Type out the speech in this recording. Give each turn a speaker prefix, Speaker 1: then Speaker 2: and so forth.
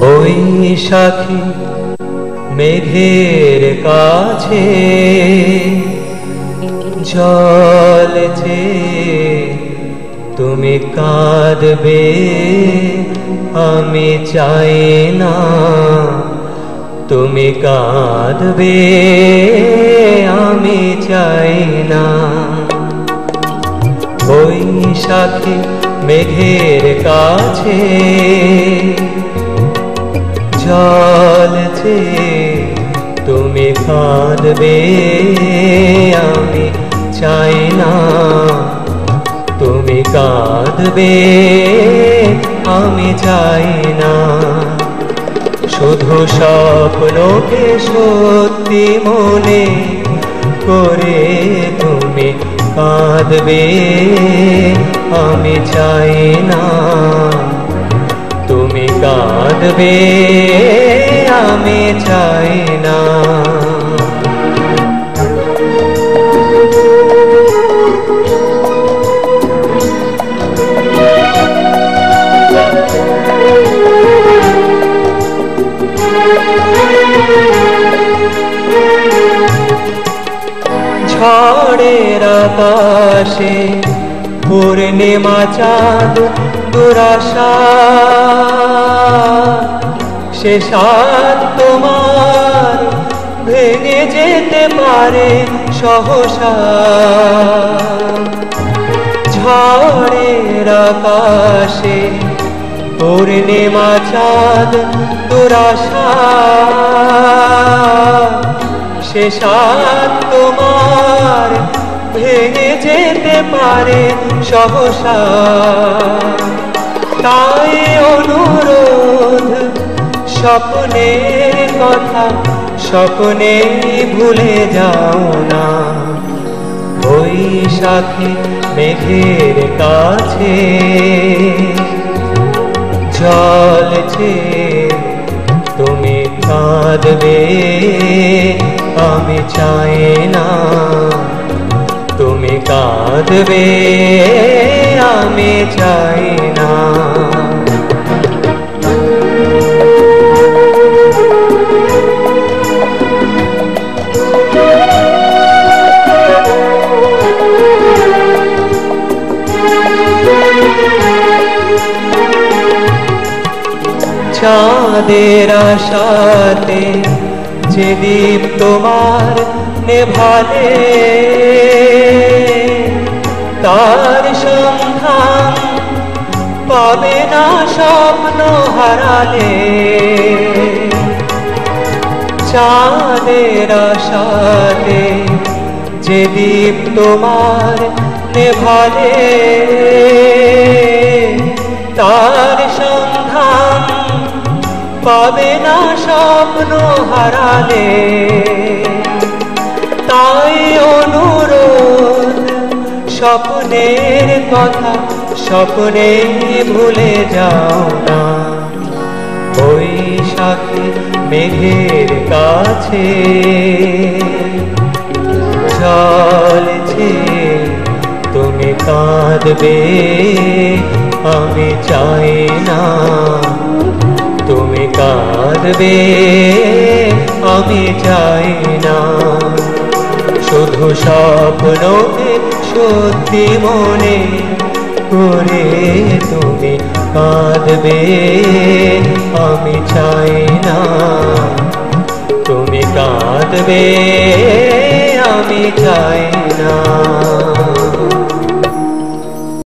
Speaker 1: বৈশাখী মেঘের কাছে জলছে তুমি কাঁদবে আমি চাই না। তুমি কাঁদবে আমি চাই না। বৈশাখী মেঘের কাছে। জলছে তুমি কাঁদবে আমি চাই না। তুমি কাঁদবে, আমি চাই না। শুধু স্বপ্নকে সত্যি মনে করে কাঁদবে আমি চাই না। তুমি কাঁদবে আমি চাই না। আকাশে পূর্ণিমা চাঁদ দুরাশা। সে সাত তোমার ভেঙে যেতে পারে সহসা। ঝড়ের আকাশে পূর্ণিমা চাঁদ দুরাশা। সে সাত তোমার ভেঙে যেতে পারে সহসা। তাই অনুরোধ, স্বপ্নের কথা স্বপ্নে ভুলে যাও না। বৈশাখী মেঘের কাছে জলছে তুমি কাঁদবে, আমি চাই কাঁদবে আমি চাই না। চাঁদের আশাতে যে দীপ তোমার নেভালে তার সন্ধান পাবে না স্বপ্ন হারালে। চাঁদের আশাতে যে দীপ তোমার নেভালে, তার সন্ধান পাবে না স্বপ্ন হারালে। তাই অনুরোধ স্বপ্নের কথা, স্বপ্নে ভুলে যাও না। বৈশাখী মেঘের কাছে চলছে তুমি কাঁদবে, আমি চাই না। তুমি কাঁদবে, আমি চাই না। শুধু স্বপ্নকে সত্যি মনে করে তুমি কাঁদবে আমি চাই না। তুমি কাঁদবে আমি চাই না।